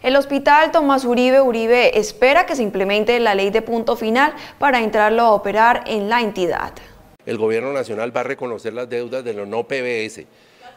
El hospital Tomás Uribe Uribe espera que se implemente la ley de punto final para entrarlo a operar en la entidad. El gobierno nacional va a reconocer las deudas de los no PBS,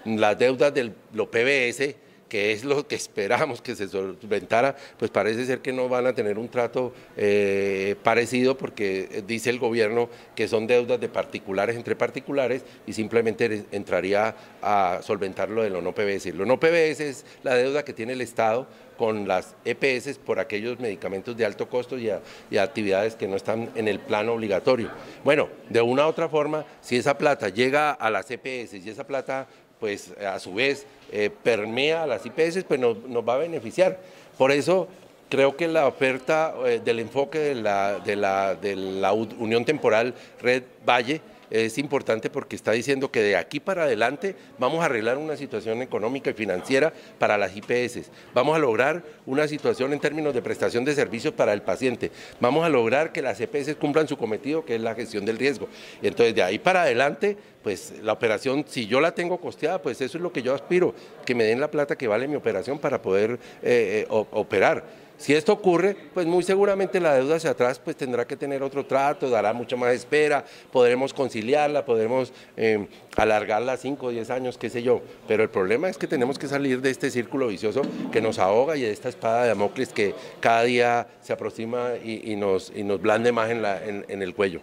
las deudas de los PBS que es lo que esperamos que se solventara, pues parece ser que no van a tener un trato eh, parecido porque dice el gobierno que son deudas de particulares entre particulares y simplemente entraría a solventar lo de lo no PBS. Lo no PBS es la deuda que tiene el Estado con las EPS por aquellos medicamentos de alto costo y, y, actividades que no están en el plano obligatorio. Bueno, de una u otra forma, si esa plata llega a las EPS y esa plata pues a su vez eh, permea a las IPS, pues nos, va a beneficiar. Por eso creo que la oferta eh, del enfoque de la, de la, de la Unión Temporal Red Valle es importante porque está diciendo que de aquí para adelante vamos a arreglar una situación económica y financiera para las IPS, vamos a lograr una situación en términos de prestación de servicios para el paciente, vamos a lograr que las EPS cumplan su cometido que es la gestión del riesgo. Entonces de ahí para adelante, pues la operación, si yo la tengo costeada, pues eso es lo que yo aspiro, que me den la plata que vale mi operación para poder eh, eh, operar. Si esto ocurre, pues muy seguramente la deuda hacia atrás pues tendrá que tener otro trato, dará mucha más espera, podremos conciliarla, podremos eh, alargarla 5 o 10 años, qué sé yo. Pero el problema es que tenemos que salir de este círculo vicioso que nos ahoga y de esta espada de Damocles que cada día se aproxima y, nos, y nos blande más en el cuello.